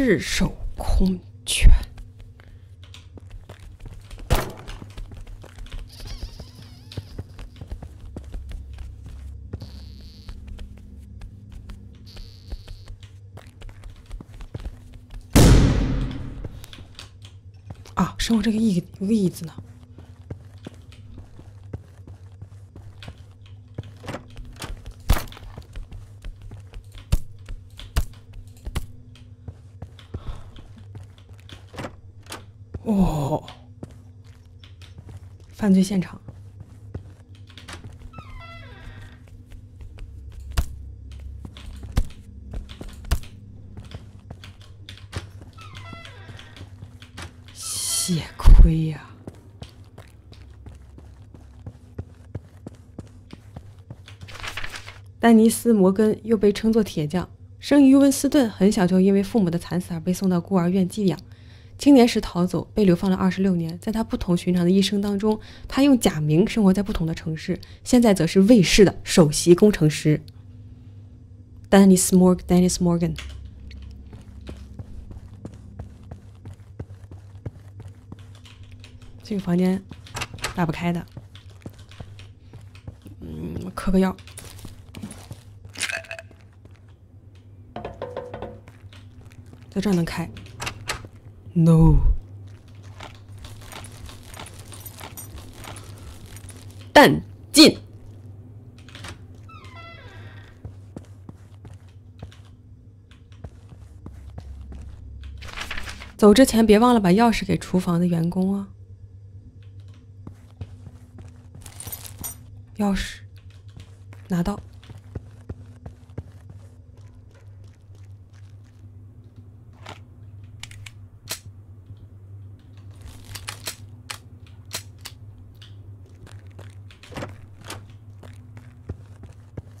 赤手空拳。啊，身后这个椅有个椅子呢。哦，犯罪现场。血亏呀、丹尼斯·摩根又被称作铁匠，生于温斯顿，很小就因为父母的惨死而被送到孤儿院寄养。青年时逃走，被流放了二十六年。在他不同寻常的一生当中，他用假名生活在不同的城市，现在则是卫视的首席工程师。丹尼斯·摩 Dennis Morgan。这个房间打不开的，嗯，嗑个药。在这儿能开？No。弹进。走之前别忘了把钥匙给厨房的员工啊。钥匙拿到。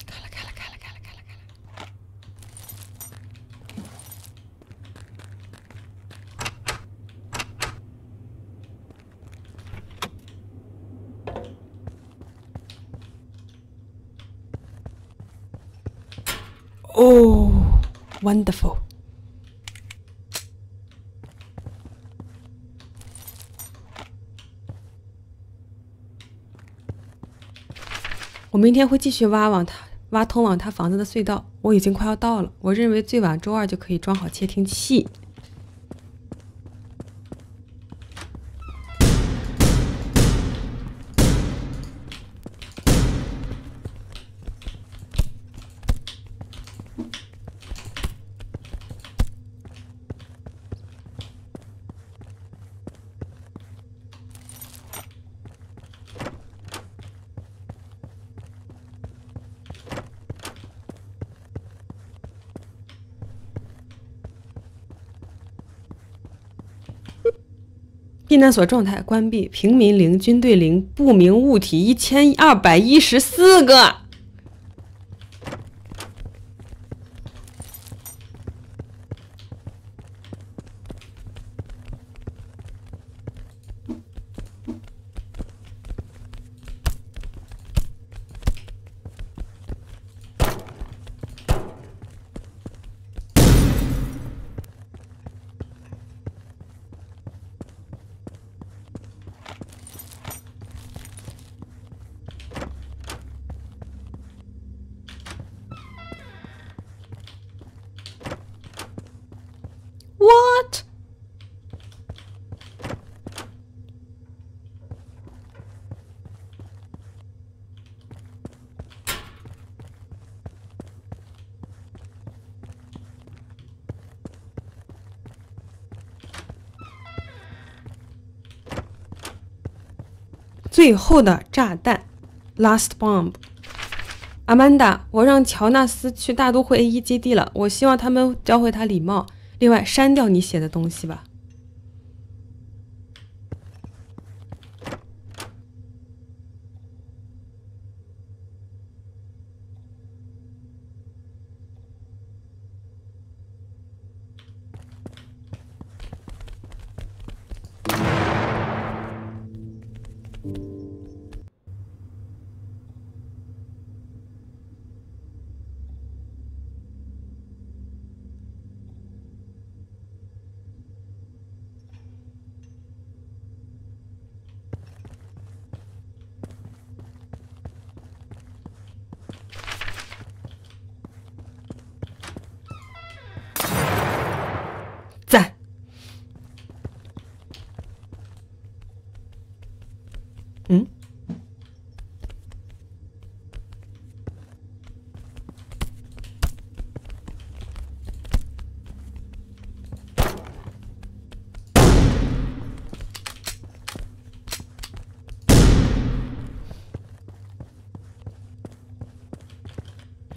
开了，开了，开了，开了，开了，开了。Oh, wonderful. 我明天会继续挖往他挖通往他房子的隧道，我已经快要到了。我认为最晚周二就可以装好窃听器。难所状态关闭，平民零、军队零、不明物体一千二百一十四个。最后的炸弹，Last Bomb。阿曼达，我让乔纳斯去大都会 A 一基地了，我希望他们教会他礼貌。另外，删掉你写的东西吧。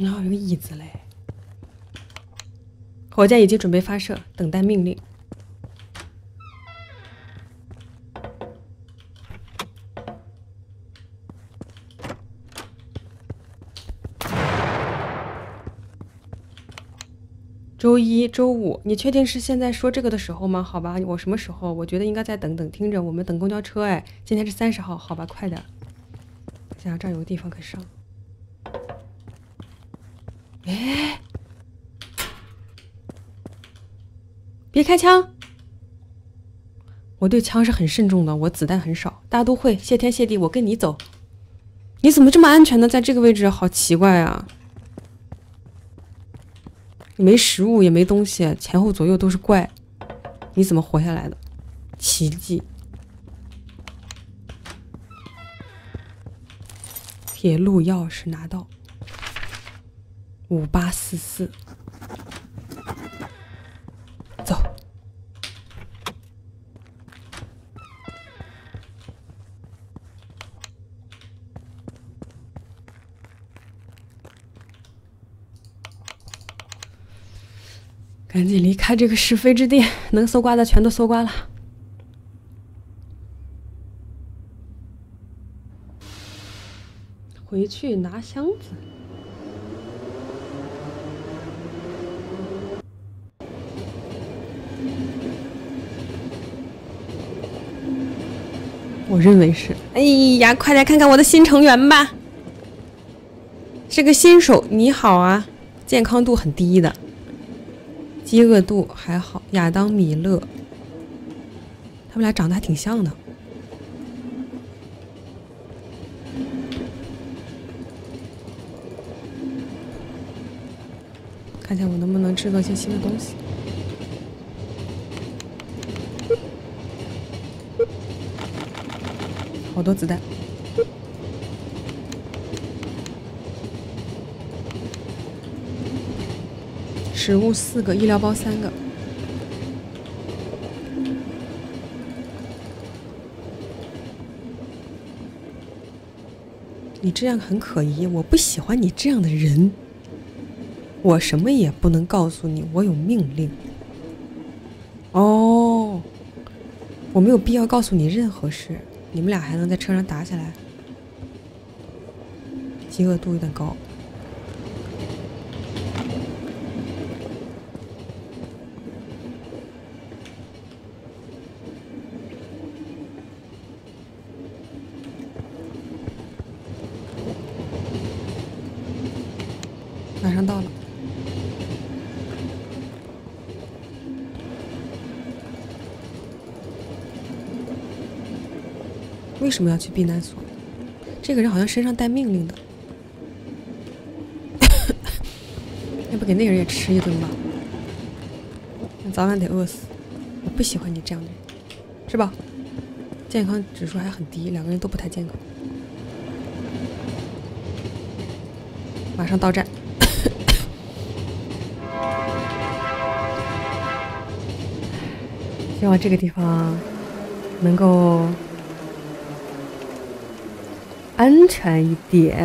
哪有个椅子嘞？火箭已经准备发射，等待命令。周一、周五，你确定是现在说这个的时候吗？好吧，我什么时候？我觉得应该再等等，听着，我们等公交车。哎，今天是三十号，好吧，快点。想想这儿有个地方可上。哎，别开枪！我对枪是很慎重的，我子弹很少。大家都会，谢天谢地，我跟你走。你怎么这么安全呢？在这个位置，好奇怪啊！没食物，也没东西，前后左右都是怪，你怎么活下来的？奇迹！铁路钥匙拿到，五八四四，走。赶紧离开这个是非之地，能搜刮的全都搜刮了。回去拿箱子。我认为是。哎呀，快来看看我的新成员吧！是个新手，你好啊，健康度很低的。饥饿度还好，亚当米勒，他们俩长得还挺像的。看一下我能不能制作一些新的东西。好多子弹。食物四个，医疗包三个。你这样很可疑，我不喜欢你这样的人。我什么也不能告诉你，我有命令。哦，我没有必要告诉你任何事。你们俩还能在车上打起来？饥饿度有点高。马上到了，为什么要去避难所？这个人好像身上带命令的，要不给那个人也吃一顿吧？那早晚得饿死。我不喜欢你这样的人，是吧？健康指数还很低，两个人都不太健康。马上到站。希望这个地方能够安全一点。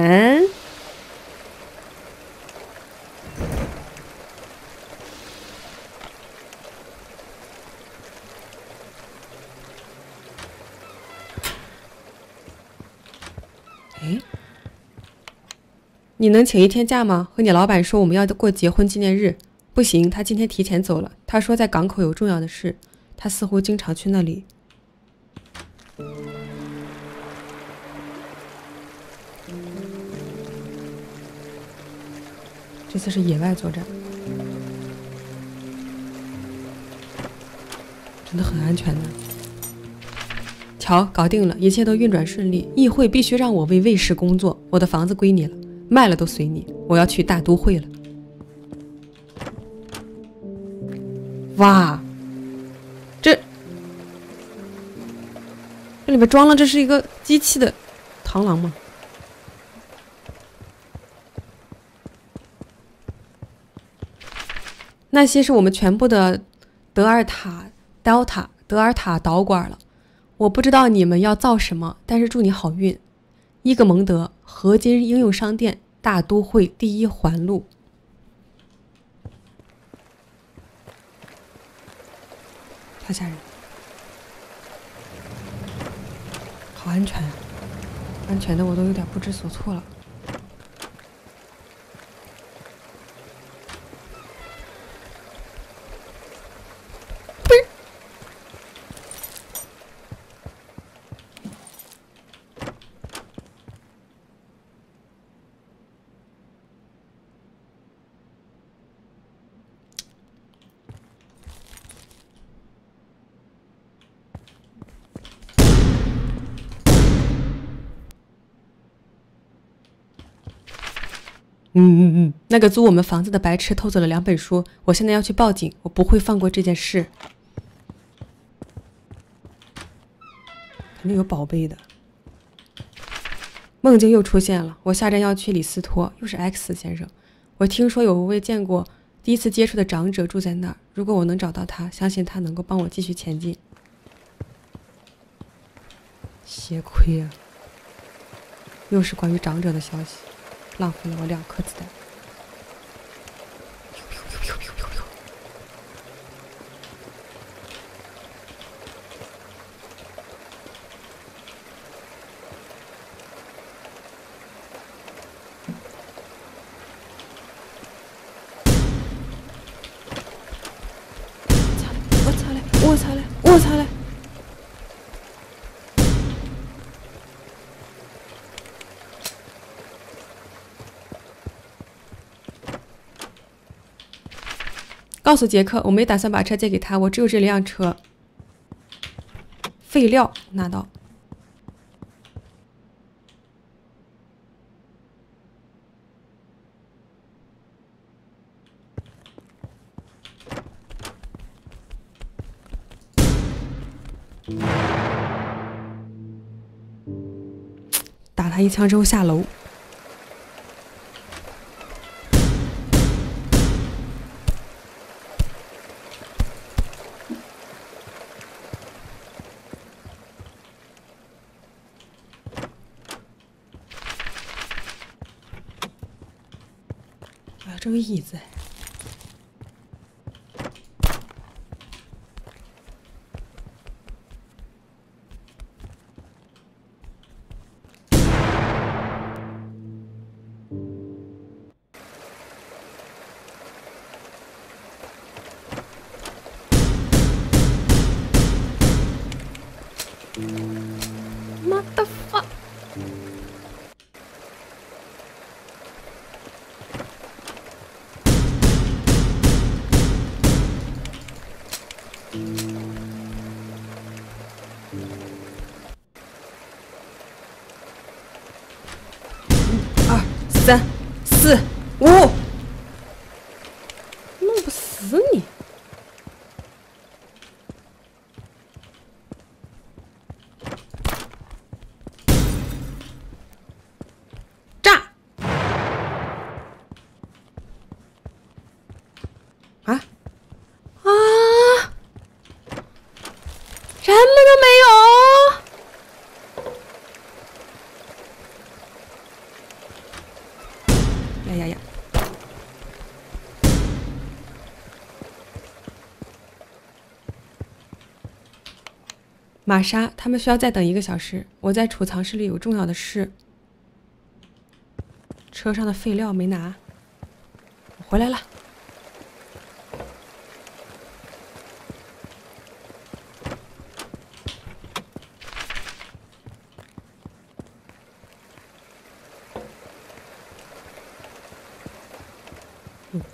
哎，你能请一天假吗？和你老板说我们要过结婚纪念日。不行，他今天提前走了。他说在港口有重要的事。他似乎经常去那里。这次是野外作战，真的很安全的。瞧，搞定了，一切都运转顺利。议会必须让我为卫士工作，我的房子归你了，卖了都随你。我要去大都会了。哇！这这里面装了，这是一个机器的螳螂吗？那些是我们全部的德尔塔 Delta 德尔塔导管了。我不知道你们要造什么，但是祝你好运。伊格蒙德合金应用商店大都会第一环路。太吓人，好安全，安全的我都有点不知所措了。嗯嗯嗯，那个租我们房子的白痴偷走了两本书，我现在要去报警，我不会放过这件事。肯定有宝贝的。梦境又出现了，我下站要去里斯托，又是 X 先生。我听说有位见过第一次接触的长者住在那儿，如果我能找到他，相信他能够帮我继续前进。血亏啊！又是关于长者的消息。浪费了我两颗子弹。我操嘞！我操嘞！我操嘞！告诉杰克，我没打算把车借给他，我只有这辆车。废料拿到。打他一枪之后下楼。玛莎，他们需要再等一个小时。我在储藏室里有重要的事。车上的废料没拿，我回来了。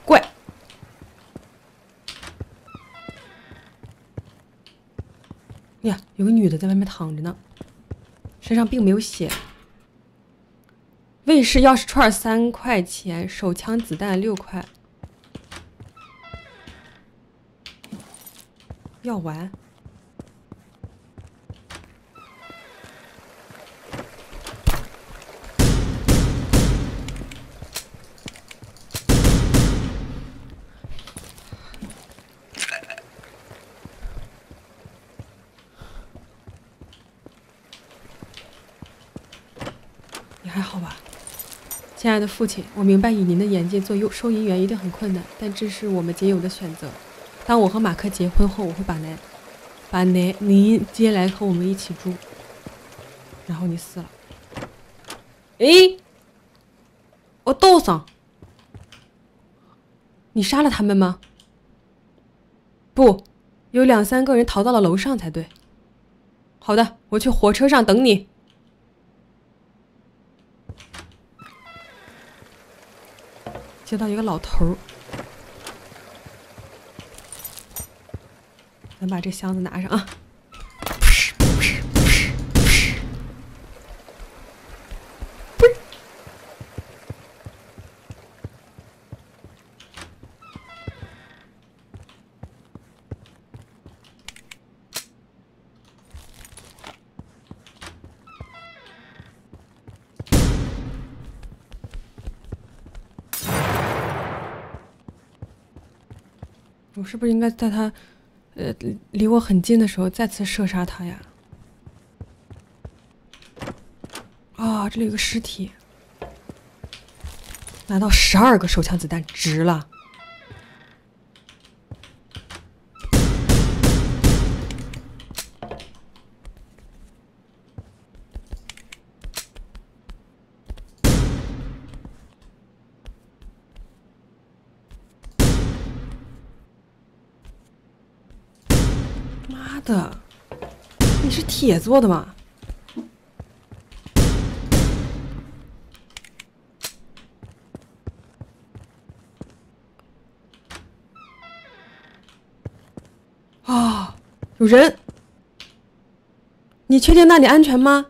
怪呀，有个女的在外面躺着呢，身上并没有血。卫士钥匙串三块钱，手枪子弹六块。药丸。还好吧，亲爱的父亲，我明白以您的眼界做收银员一定很困难，但这是我们仅有的选择。当我和马克结婚后，我会把您把您您接来和我们一起住。然后你死了。诶，我道上，你杀了他们吗？不，有两三个人逃到了楼上才对。好的，我去火车上等你。接到一个老头儿，咱把这箱子拿上啊！我是不是应该在他，呃，离我很近的时候再次射杀他呀？啊，这里有个尸体，拿到十二个手枪子弹，值了。铁做的吗？啊，有人！你确定那里安全吗？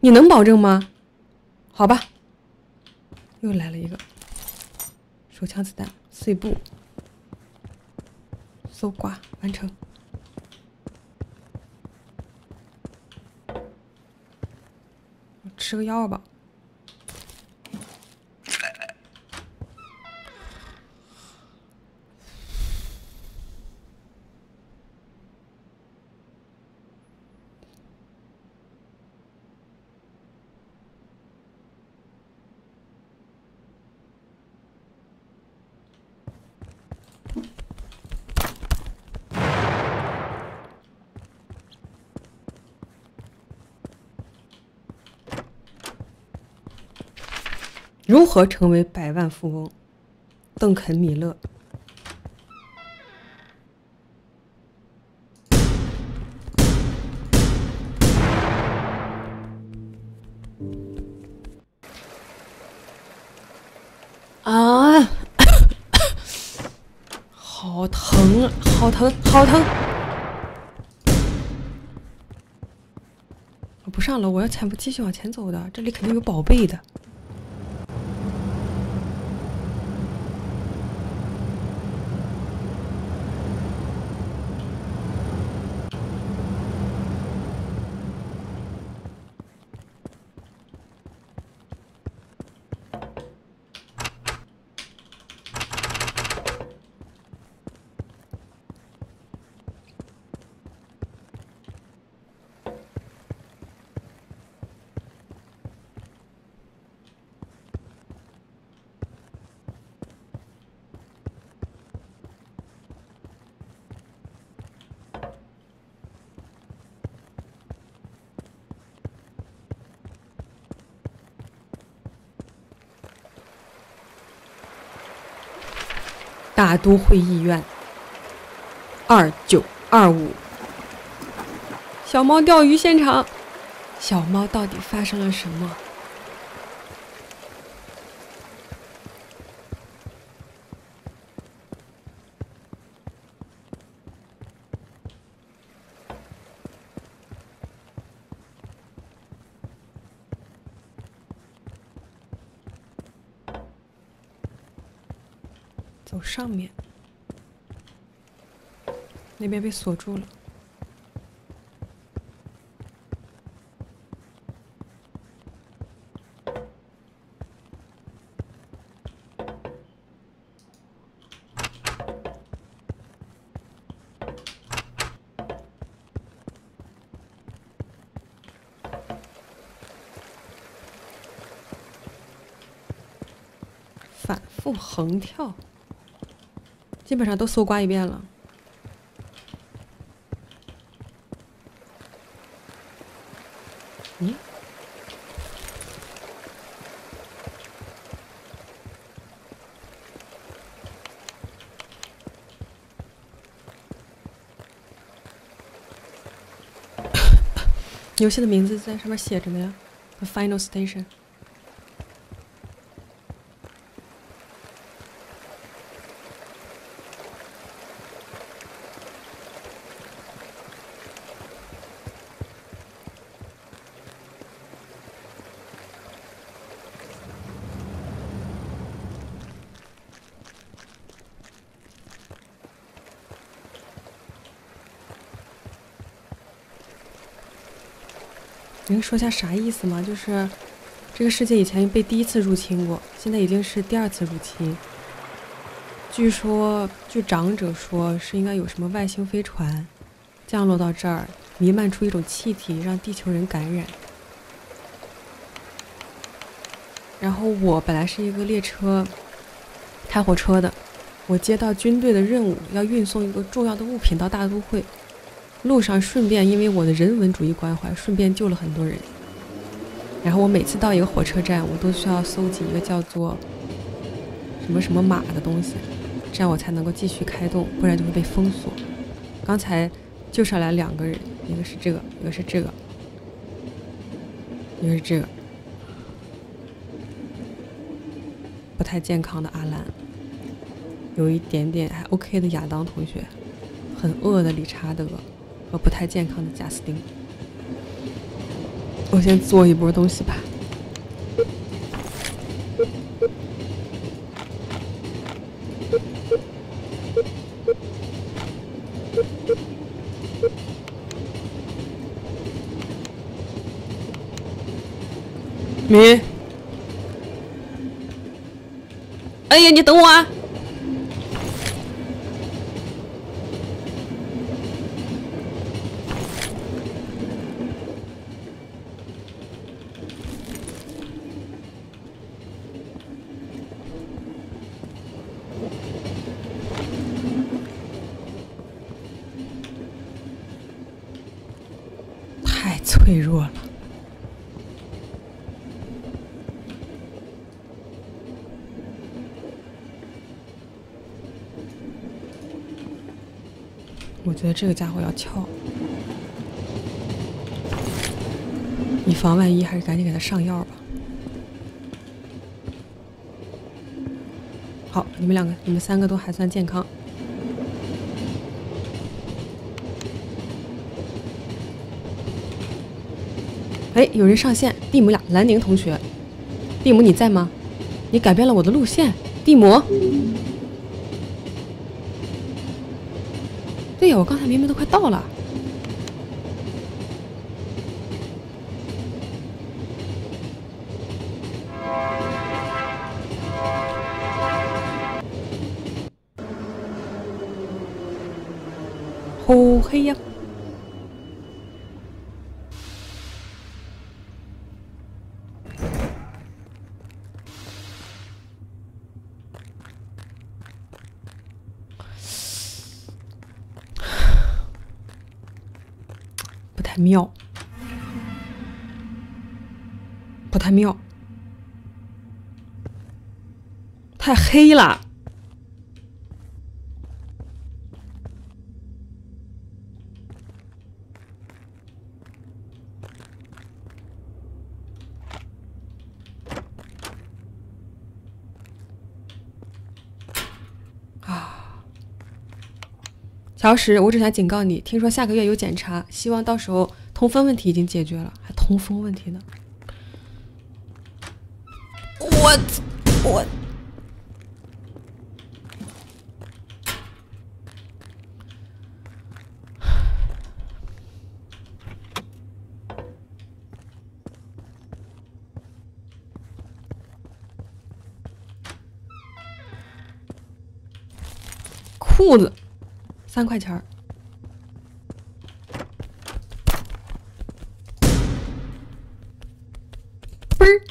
你能保证吗？好吧，又来了一个手枪子弹碎布，搜刮完成。吃个药吧。如何成为百万富翁？邓肯·米勒。啊！好疼，好疼，好疼！我不上楼，我要前继续往前走的。这里肯定有宝贝的。大都会医院，二九二五。小猫钓鱼现场，小猫到底发生了什么？那边被锁住了。反复横跳基本上都搜刮一遍了。游戏的名字在上面写着呢呀，The Final Station。说下啥意思吗？就是这个世界以前被第一次入侵过，现在已经是第二次入侵。据说，据长者说，是应该有什么外星飞船降落到这儿，弥漫出一种气体，让地球人感染。然后我本来是一个列车开火车的，我接到军队的任务，要运送一个重要的物品到大都会。路上顺便因为我的人文主义关怀，顺便救了很多人。然后我每次到一个火车站，我都需要搜集一个叫做什么什么马的东西，这样我才能够继续开动，不然就会被封锁。刚才救上来两个人，一个是这个，一个是这个，一个是这个，不太健康的阿兰，有一点点还 OK 的亚当同学，很饿的理查德。和不太健康的贾斯汀，我先做一波东西吧。米，哎呀，你等我啊！脆弱了，我觉得这个家伙要撬，以防万一，还是赶紧给他上药吧。好，你们两个，你们三个都还算健康。哎，有人上线，蒂姆俩，兰宁同学，蒂姆你在吗？你改变了我的路线，蒂姆。我刚才明明都快到了。好黑呀！妙，不太妙，太黑了。乔石，我只想警告你，听说下个月有检查，希望到时候通风问题已经解决了，还通风问题呢。我我 裤子。三块钱儿。嘣儿！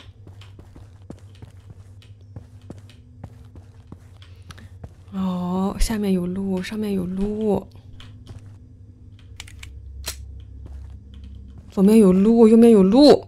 哦，下面有路，上面有路，左面有路，右面有路。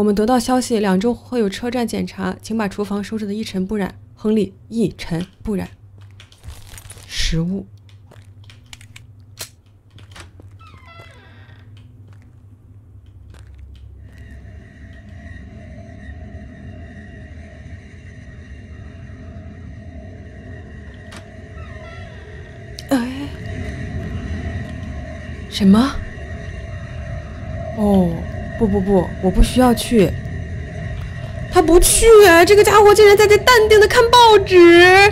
我们得到消息，两周会有车站检查，请把厨房收拾的一尘不染。亨利，一尘不染。食物。哎，什么？哦。不不不，我不需要去。他不去，这个家伙竟然在这淡定的看报纸，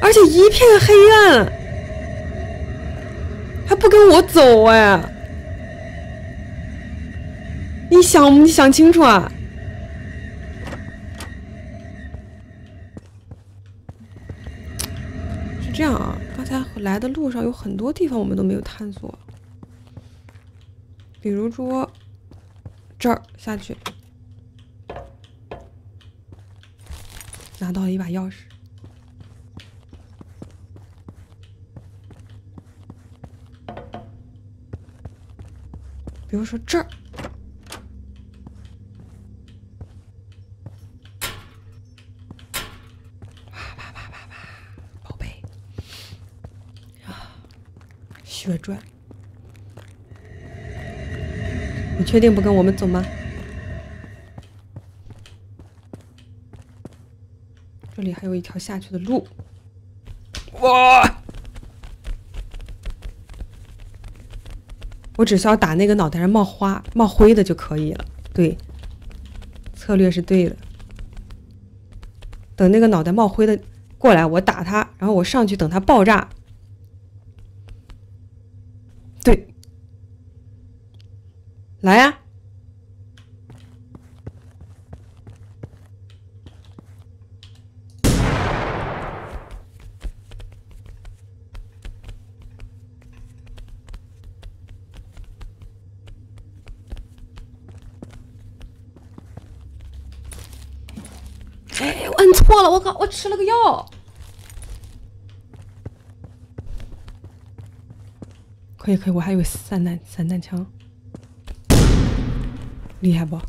而且一片黑暗，还不跟我走哎！你想你想清楚啊！是这样啊，刚才来的路上有很多地方我们都没有探索，比如说。这儿下去，拿到了一把钥匙。比如说这儿，啪啪啪啪啪，宝贝啊，血赚。你确定不跟我们走吗？这里还有一条下去的路。哇！我只需要打那个脑袋上冒花、冒灰的就可以了。对，策略是对的。等那个脑袋冒灰的过来，我打他，然后我上去等他爆炸。来呀！哎，我摁错了！我靠，我吃了个药。可以可以，我还有散弹散弹枪。厉害不？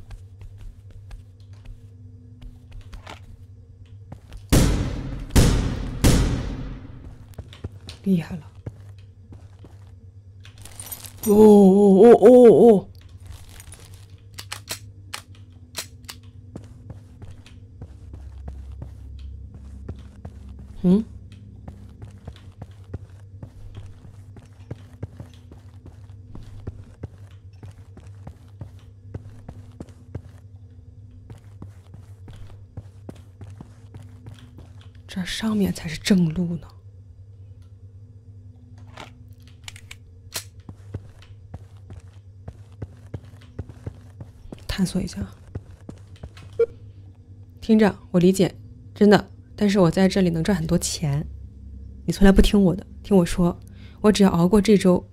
厉害了！哦哦哦哦哦！嗯？这上面才是正路呢，探索一下。听着，我理解，真的。但是我在这里能赚很多钱，你从来不听我的。听我说，我只要熬过这周，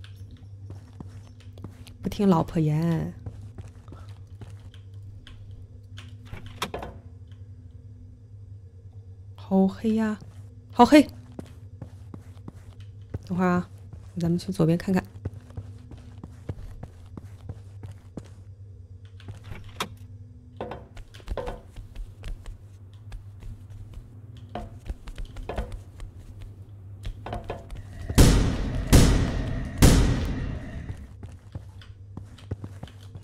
不听老婆言。好黑呀，好黑！等会儿啊，咱们去左边看看。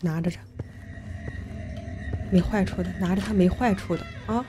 拿着这，没坏处的，拿着它没坏处的啊。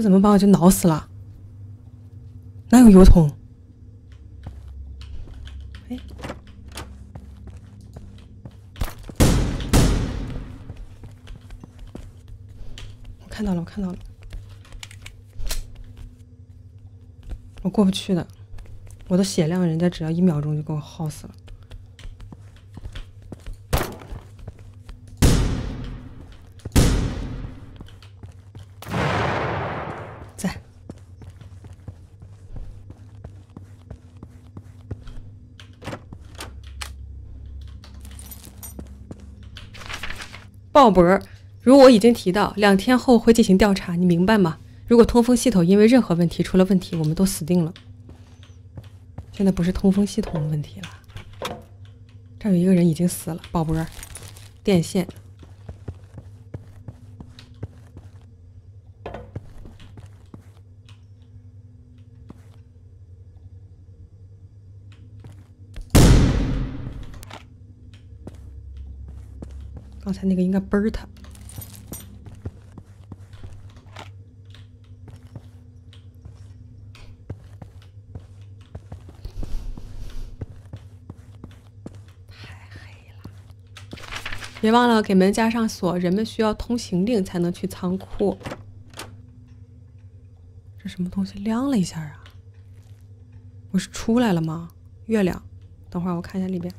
怎么把我就挠死了？哪有油桶？哎，我看到了，我看到了，我过不去的，我的血量，人家只要一秒钟就给我耗死了。鲍勃，如我已经提到，两天后会进行调查，你明白吗？如果通风系统因为任何问题出了问题，我们都死定了。现在不是通风系统的问题了，这有一个人已经死了，鲍勃，电线。才那个应该崩他。太黑了，别忘了给门加上锁。人们需要通行令才能去仓库。这什么东西亮了一下啊？我是出来了吗？月亮，等会儿我看一下里边。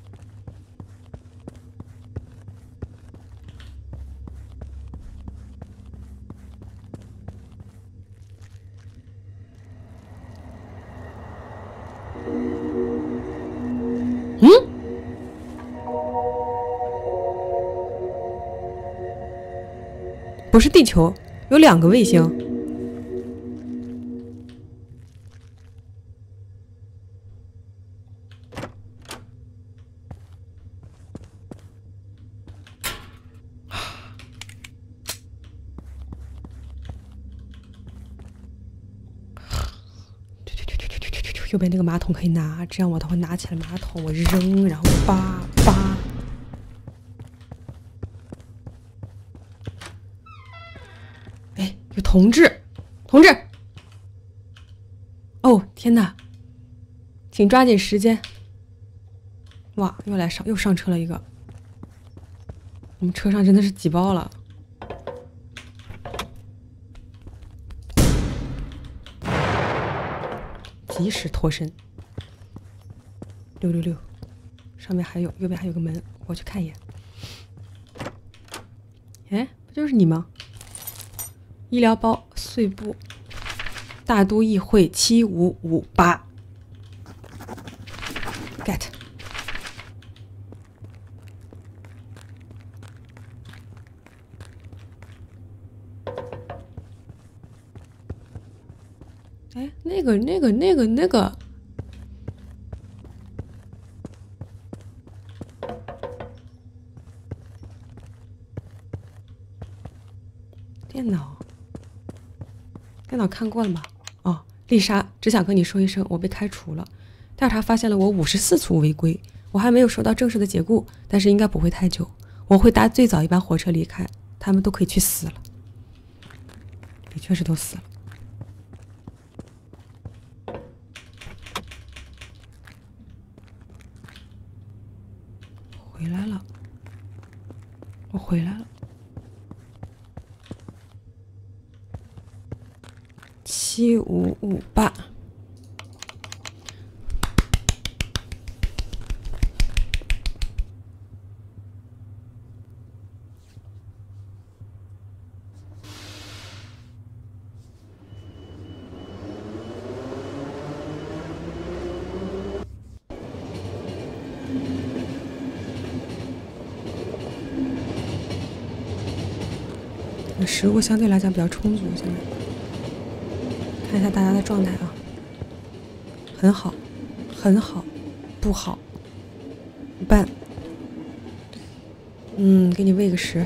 是地球，有两个卫星。右边那个马桶可以拿，这样我的话拿起来马桶，我扔，然后扒扒。有同志，同志！哦，天哪！请抓紧时间。哇，又来上，又上车了一个。我们车上真的是挤爆了。及时脱身。六六六，上面还有，右边还有个门，我去看一眼。哎，不就是你吗？医疗包碎布，大都议会七五五八，get。哎，那个、那个、那个、那个电脑。电脑看过了吗？哦，丽莎，只想跟你说一声，我被开除了。调查发现了我五十四处违规，我还没有收到正式的解雇，但是应该不会太久。我会搭最早一班火车离开，他们都可以去死了。你确实都死了。回来了，我回来了。七五五八，食物相对来讲比较充足，现在。看一下大家的状态啊，很好，很好，不好，一半。嗯，给你喂个食。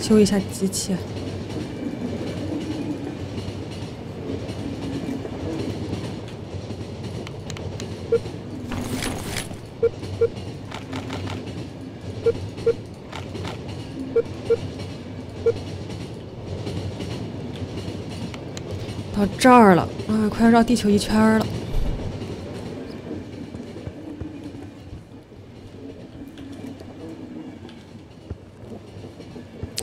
修一下机器。这儿了，啊，快要绕地球一圈了。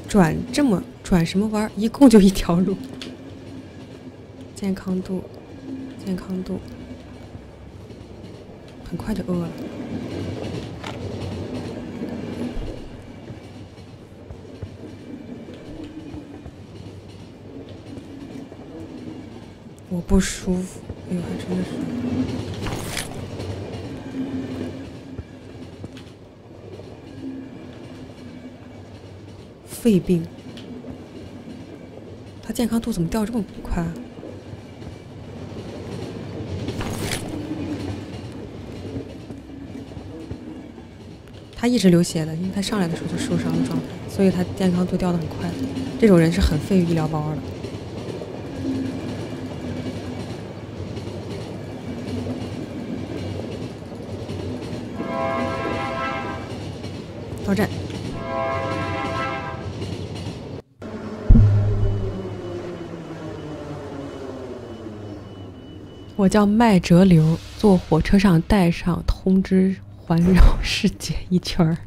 转这么转什么弯儿？一共就一条路。健康度，健康度，很快就饿了。不舒服，哎呦，还真的是。肺病，他健康度怎么掉这么快啊？他一直流血的，因为他上来的时候就受伤的状态，所以他健康度掉的很快。这种人是很费医疗包的。到站。我叫麦哲流，坐火车上带上通知，环绕世界一圈儿。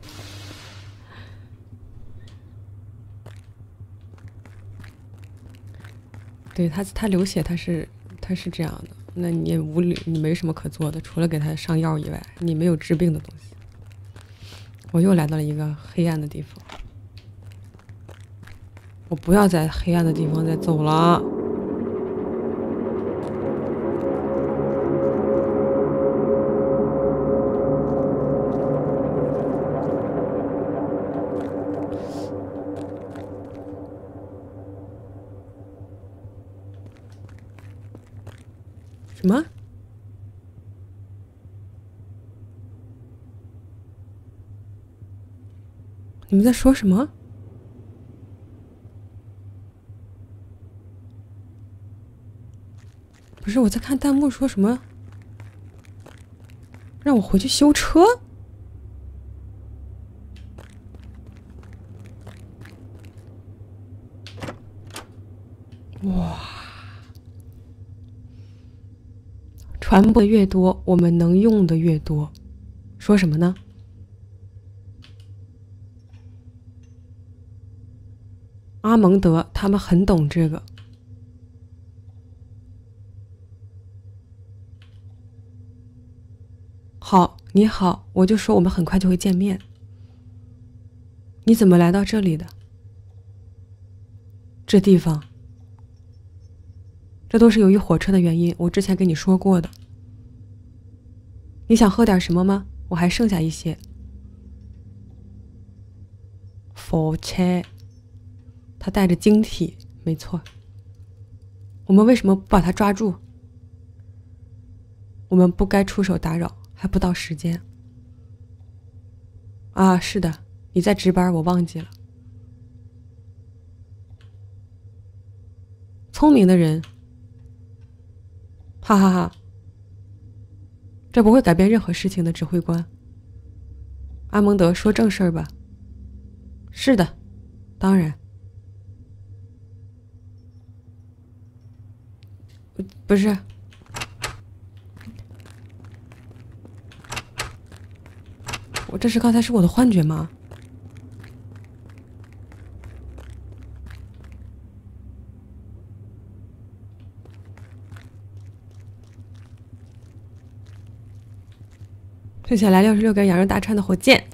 对他，他流血，他是他是这样的。那你无，你没什么可做的，除了给他上药以外，你没有治病的东西。我又来到了一个黑暗的地方，我不要在黑暗的地方再走了。们在说什么？不是我在看弹幕说什么？让我回去修车？哇！传播的越多，我们能用的越多。说什么呢？阿蒙德他们很懂这个。好，你好，我就说我们很快就会见面。你怎么来到这里的？这地方，这都是由于火车的原因，我之前跟你说过的。你想喝点什么吗？我还剩下一些。火车。他带着晶体，没错。我们为什么不把他抓住？我们不该出手打扰，还不到时间。啊，是的，你在值班，我忘记了。聪明的人，哈哈哈，这不会改变任何事情的，指挥官。阿蒙德，说正事儿吧。是的，当然。不是，我这是刚才是我的幻觉吗？剩下来六十六根羊肉大串的火箭。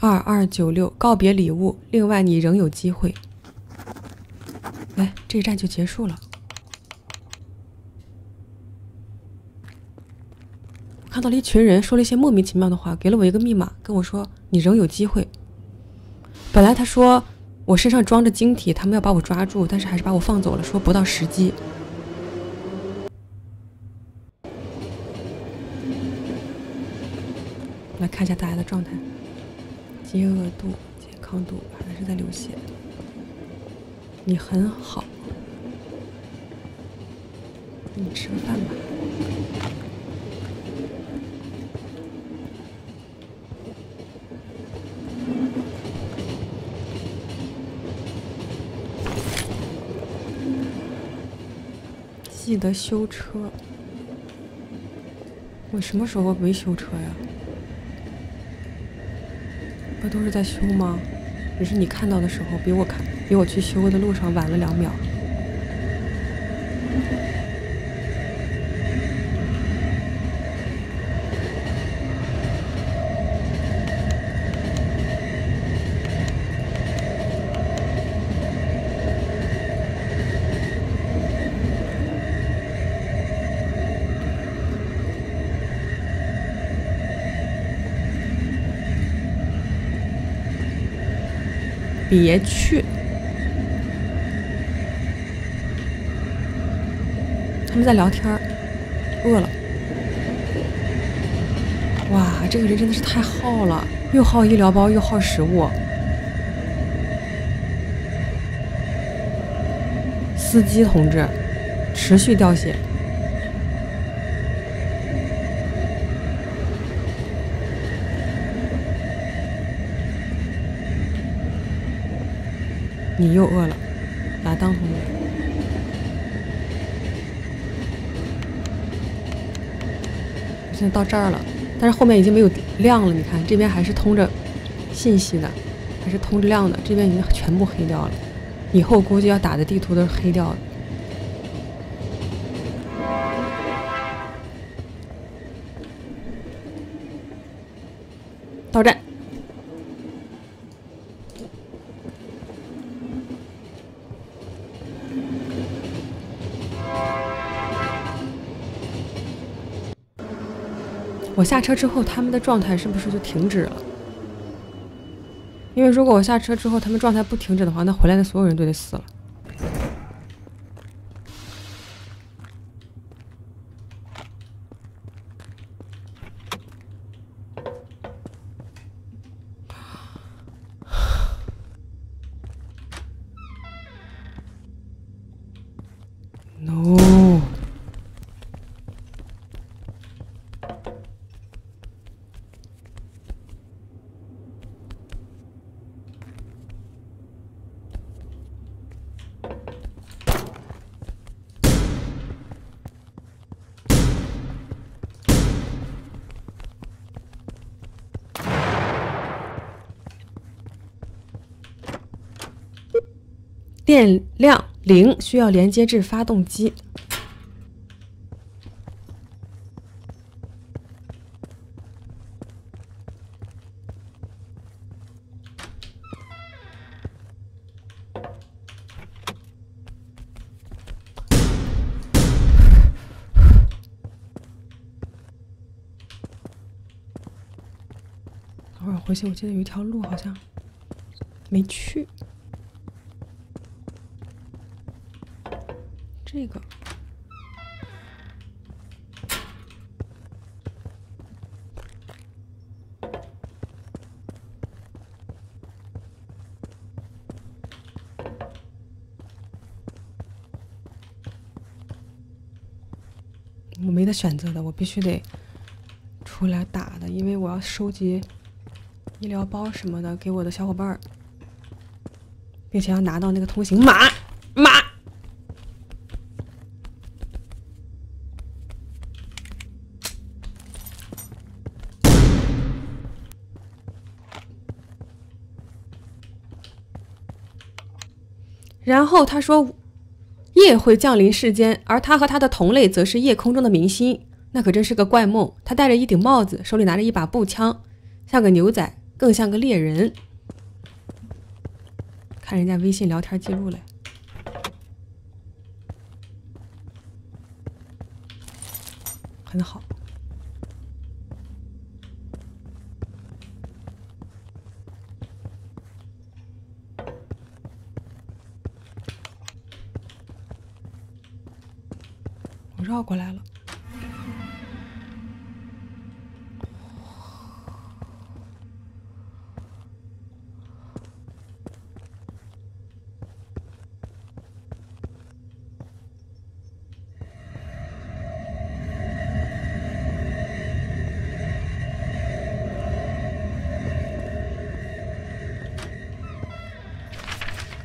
二二九六告别礼物。另外，你仍有机会。来，这一站就结束了。看到了一群人说了一些莫名其妙的话，给了我一个密码，跟我说你仍有机会。本来他说我身上装着晶体，他们要把我抓住，但是还是把我放走了，说不到时机。来看一下大家的状态。饥饿度、健康度还是在流血。你很好，你吃个饭吧。记得修车。我什么时候没修车呀？都是在修吗？只是你看到的时候，比我看，比我去修的路上晚了两秒。别去！他们在聊天，饿了。哇，这个人真的是太耗了，又耗医疗包，又耗食物。司机同志，持续掉血。你又饿了，亚当同学。现在到这儿了，但是后面已经没有亮了。你看这边还是通着信息的，还是通着亮的。这边已经全部黑掉了，以后估计要打的地图都是黑掉的。到站。我下车之后，他们的状态是不是就停止了？因为如果我下车之后，他们状态不停止的话，那回来的所有人都得死了。电量零，需要连接至发动机。等会儿回去，我记得有一条路好像没去。这个我没得选择的，我必须得出来打的，因为我要收集医疗包什么的给我的小伙伴儿，并且要拿到那个通行码码。然后他说：“夜会降临世间，而他和他的同类则是夜空中的明星。那可真是个怪梦。他戴着一顶帽子，手里拿着一把步枪，像个牛仔，更像个猎人。看人家微信聊天记录嘞，很好。”绕过来了。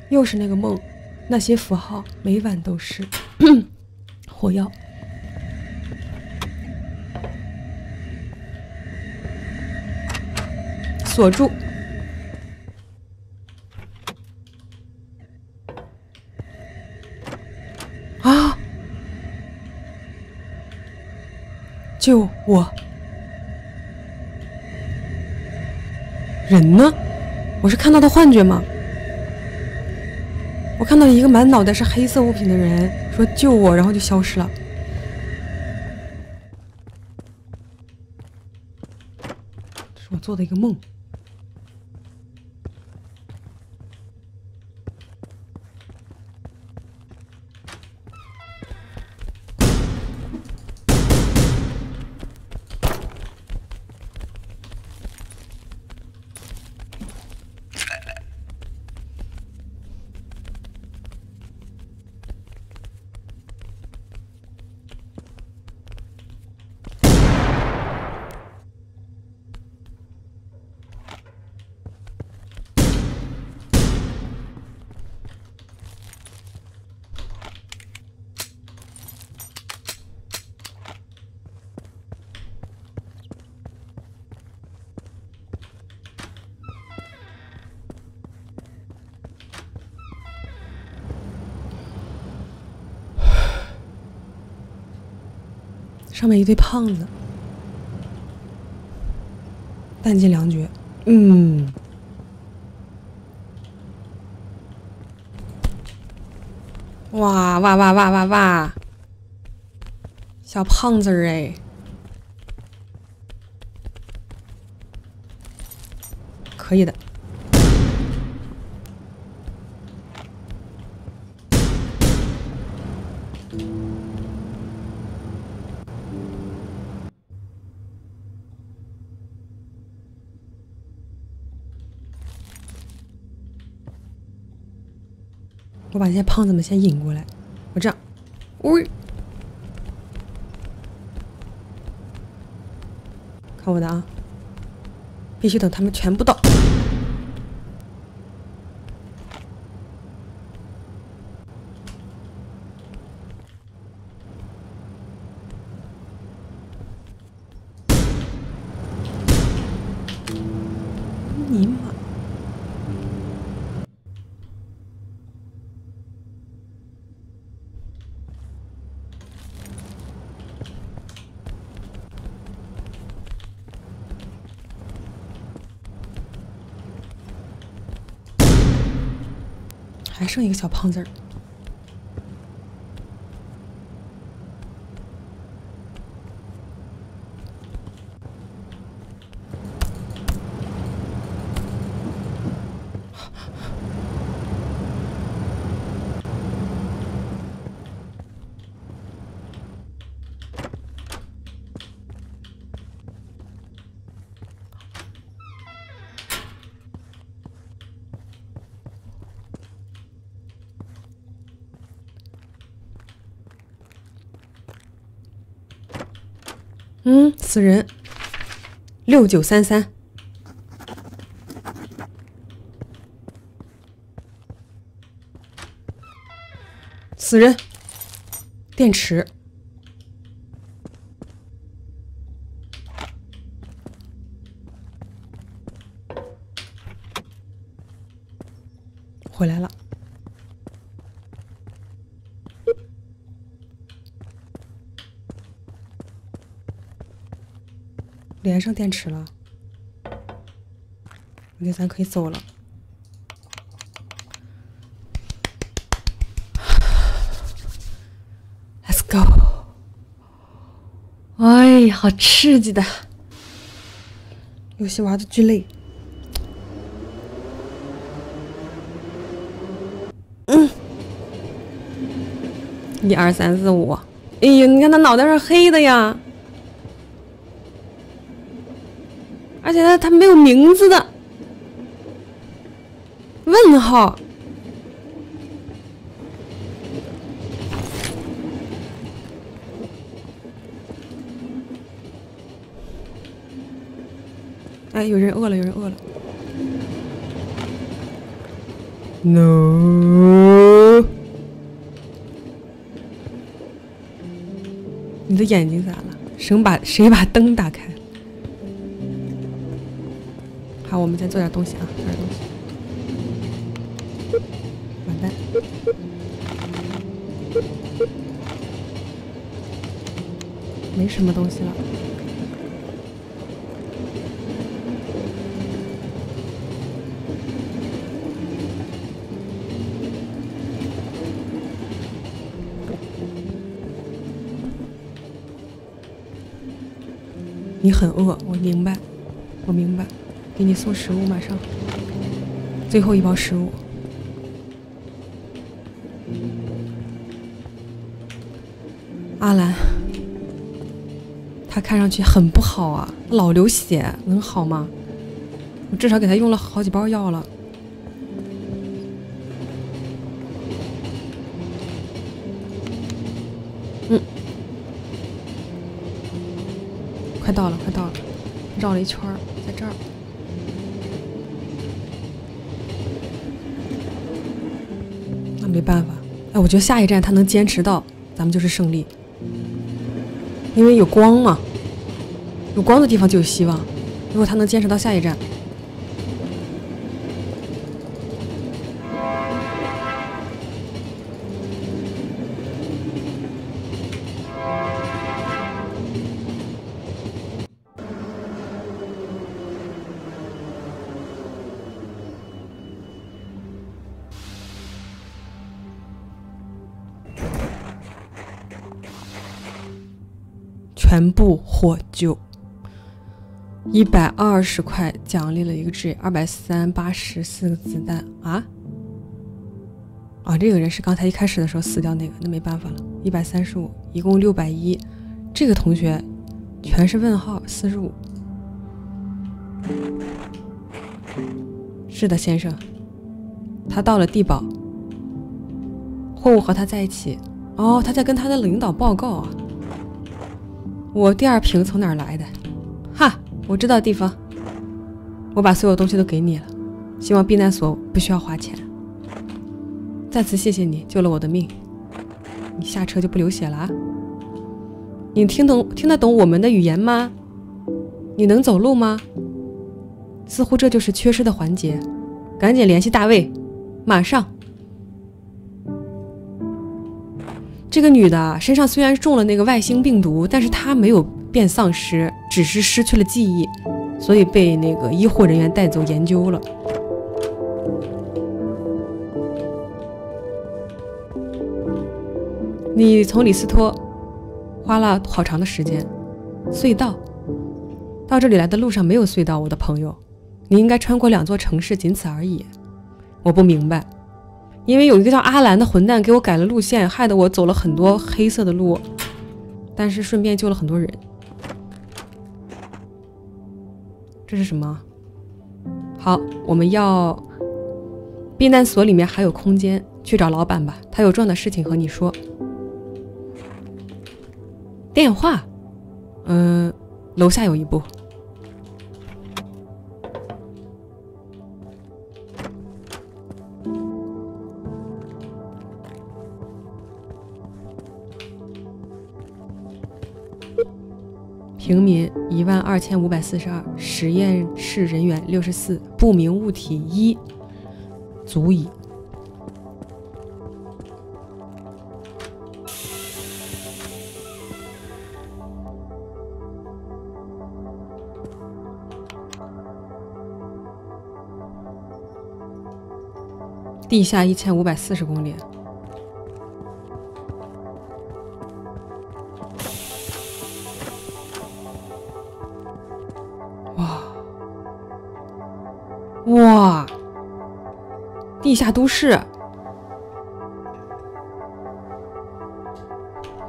又是那个梦那些符号每晚都是。火药。锁住。啊！救我！人呢？我是看到的幻觉吗？我看到一个满脑袋是黑色物品的人，说救我，然后就消失了。这是我做的一个梦。上面一堆胖子，弹尽粮绝。嗯，哇哇哇哇哇哇！小胖子儿哎，可以的。我把这些胖子们先引过来，我这样，喂，看我的啊，必须等他们全部到。尼玛！还剩一个小胖子儿。嗯，死人，六九三三，死人，电池，回来了。连上电池了，我觉得咱可以走了。Let's go！哎，好刺激的，游戏玩的巨累。嗯，一二三四五，哎呦，你看他脑袋是黑的呀！而且他他没有名字的问号，哎，有人饿了，有人饿了，No，你的眼睛咋了？谁把谁把灯打开？好，我们先做点东西啊，做点东西。完蛋，没什么东西了。你很饿，我明白，我明白，给你送食物，马上，最后一包食物。阿兰，他看上去很不好啊，老流血，能好吗？我至少给他用了好几包药了。嗯快到了，快到了，绕了一圈，在这儿。没办法，哎，我觉得下一站他能坚持到，咱们就是胜利。因为有光嘛，有光的地方就有希望。如果他能坚持到下一站。获救，一百二十块奖励了一个 G，二百三八十四个子弹啊！啊，这个人是刚才一开始的时候死掉那个，那没办法了。一百三十五，一共六百一。这个同学全是问号，四十五。是的，先生，他到了地堡，货物和他在一起。哦，他在跟他的领导报告啊。我第二瓶从哪儿来的？哈，我知道地方。我把所有东西都给你了，希望避难所不需要花钱。再次谢谢你救了我的命。你下车就不流血了？你听懂听得懂我们的语言吗？你能走路吗？似乎这就是缺失的环节。赶紧联系大卫，马上。这个女的身上虽然中了那个外星病毒，但是她没有变丧尸，只是失去了记忆，所以被那个医护人员带走研究了。你从里斯托花了好长的时间，隧道到这里来的路上没有隧道，我的朋友，你应该穿过两座城市，仅此而已。我不明白。因为有一个叫阿兰的混蛋给我改了路线，害得我走了很多黑色的路，但是顺便救了很多人。这是什么？好，我们要避难所里面还有空间，去找老板吧，他有重要的事情和你说。电话，嗯，楼下有一部。平民一万二千五百四十二，实验室人员六十四，不明物体一，足矣。地下一千五百四十公里。地下都市，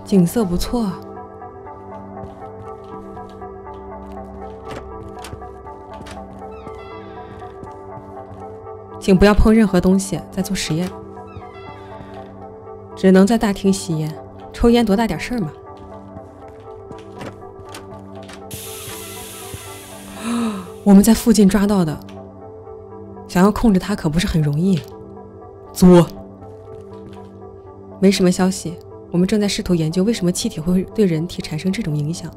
景色不错。请不要碰任何东西，在做实验。只能在大厅吸烟，抽烟多大点事儿嘛。我们在附近抓到的。想要控制它可不是很容易。作。没什么消息。我们正在试图研究为什么气体会对人体产生这种影响。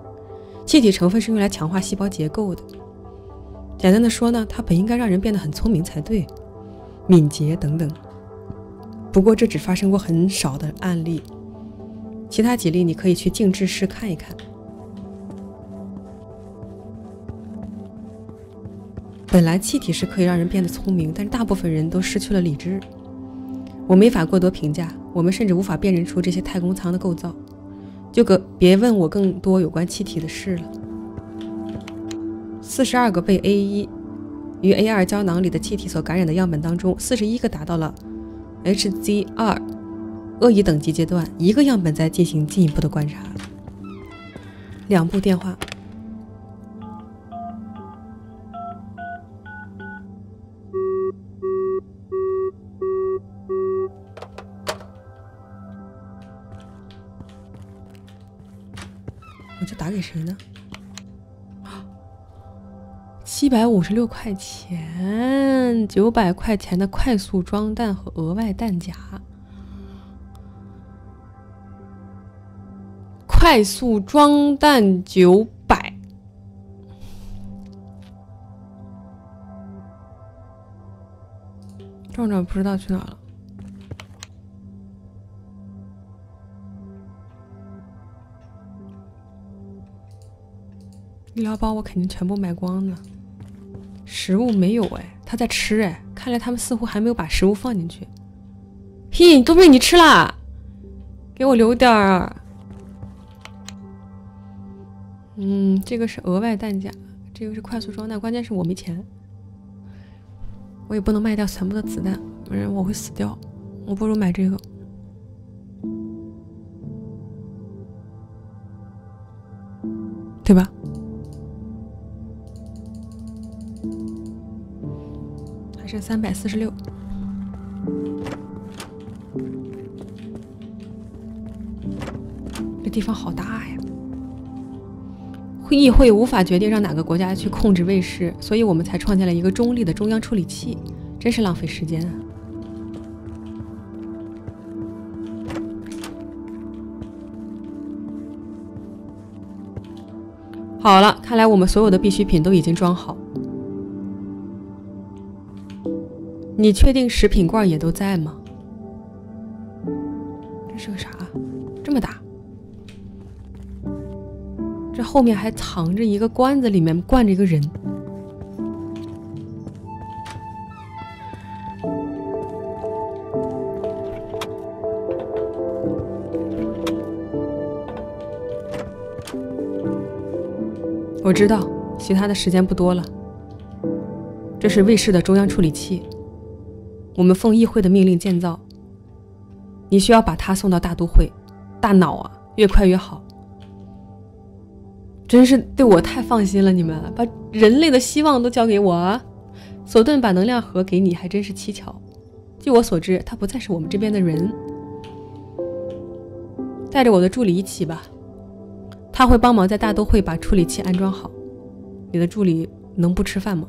气体成分是用来强化细胞结构的。简单的说呢，它本应该让人变得很聪明才对，敏捷等等。不过这只发生过很少的案例。其他几例你可以去静置室看一看。本来气体是可以让人变得聪明，但是大部分人都失去了理智。我没法过多评价，我们甚至无法辨认出这些太空舱的构造。就个别问我更多有关气体的事了。四十二个被 A 一与 A 二胶囊里的气体所感染的样本当中，四十一个达到了 HZ 二恶意等级阶段，一个样本在进行进一步的观察。两部电话。七百五十六块钱，九百块钱的快速装弹和额外弹夹。快速装弹九百，壮壮不知道去哪了。医疗包我肯定全部买光了，食物没有哎，他在吃哎，看来他们似乎还没有把食物放进去。嘿，都被你吃啦，给我留点儿。嗯，这个是额外弹夹，这个是快速装弹，关键是我没钱，我也不能卖掉全部的子弹，不然我会死掉。我不如买这个，对吧？还剩三百四十六，这地方好大呀！议会无法决定让哪个国家去控制卫士，所以我们才创建了一个中立的中央处理器，真是浪费时间啊！好了，看来我们所有的必需品都已经装好。你确定食品罐也都在吗？这是个啥？这么大？这后面还藏着一个罐子，里面灌着一个人。我知道，其他的时间不多了。这是卫士的中央处理器，我们奉议会的命令建造。你需要把他送到大都会，大脑啊，越快越好。真是对我太放心了，你们把人类的希望都交给我。索顿把能量盒给你，还真是蹊跷。据我所知，他不再是我们这边的人。带着我的助理一起吧，他会帮忙在大都会把处理器安装好。你的助理能不吃饭吗？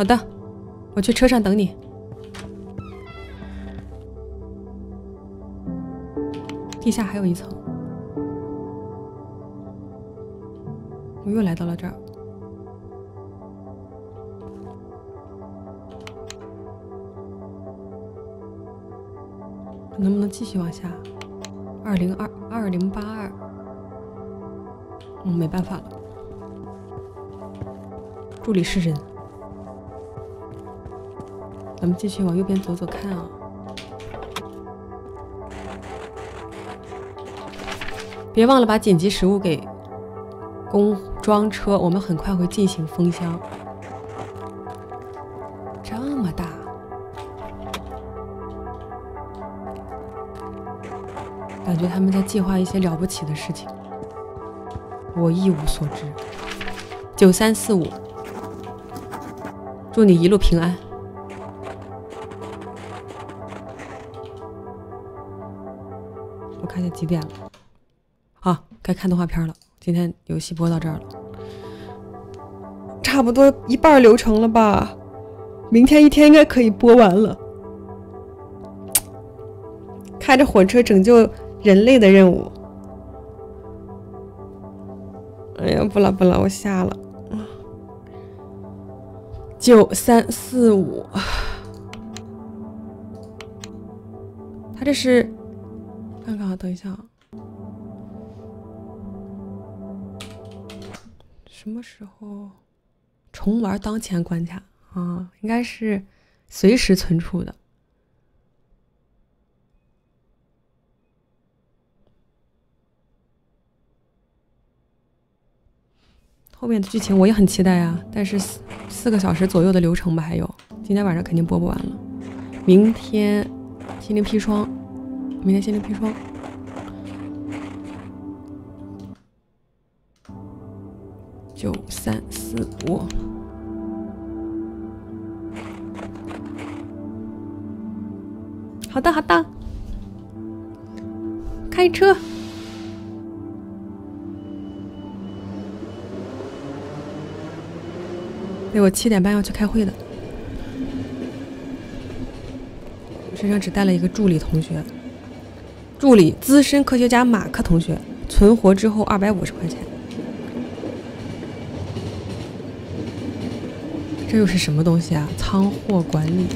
好的。我去车上等你。地下还有一层，我又来到了这儿，能不能继续往下？二零二二零八二，嗯，没办法了，助理是人。咱们继续往右边走走看啊！别忘了把紧急食物给工装车，我们很快会进行封箱。这么大，感觉他们在计划一些了不起的事情，我一无所知。九三四五，祝你一路平安。看见几点了？好。该看动画片了。今天游戏播到这儿了，差不多一半流程了吧？明天一天应该可以播完了。开着火车拯救人类的任务。哎呀，不了不了，我下了。九三四五，他这是，看看啊，等一下，什么时候重玩当前关卡啊？应该是随时存储的。后面的剧情我也很期待啊，但是四四个小时左右的流程吧，还有今天晚上肯定播不完了。明天心灵砒霜，明天心灵砒霜，九三四五，好的好的，开车。对，我七点半要去开会的。身上只带了一个助理同学，助理资深科学家马克同学，存活之后二百五十块钱。这又是什么东西啊？仓货管理。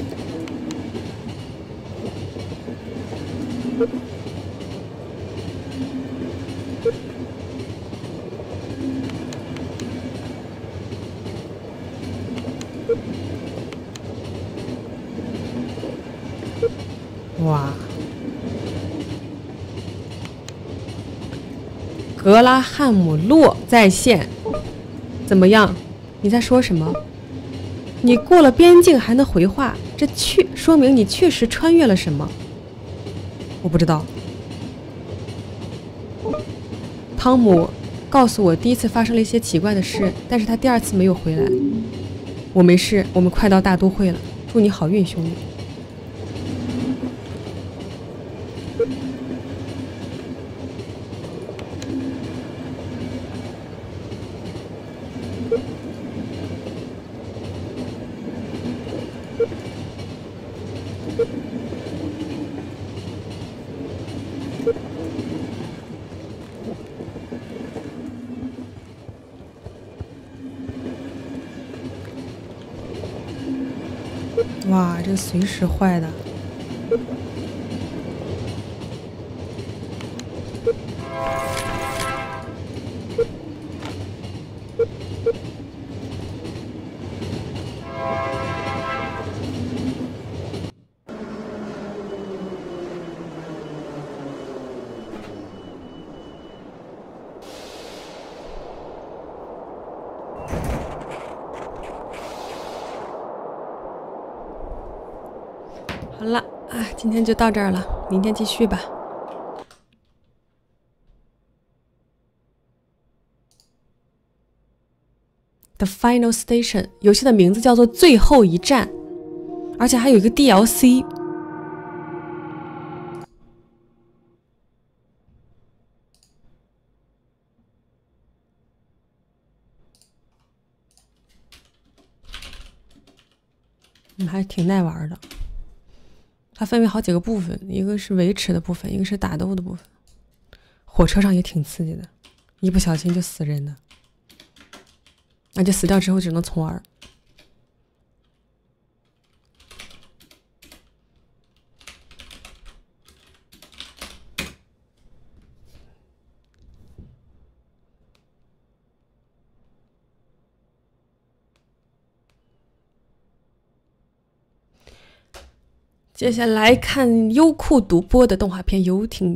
哇！格拉汉姆洛在线，怎么样？你在说什么？你过了边境还能回话，这确说明你确实穿越了什么？我不知道。汤姆告诉我，第一次发生了一些奇怪的事，但是他第二次没有回来。我没事，我们快到大都会了。祝你好运，兄弟。随时坏的。今天就到这儿了，明天继续吧。The Final Station 游戏的名字叫做《最后一站》，而且还有一个 DLC。嗯，还挺耐玩的。它分为好几个部分，一个是维持的部分，一个是打斗的部分。火车上也挺刺激的，一不小心就死人的，那就死掉之后只能重玩。接下来看优酷独播的动画片《游艇》。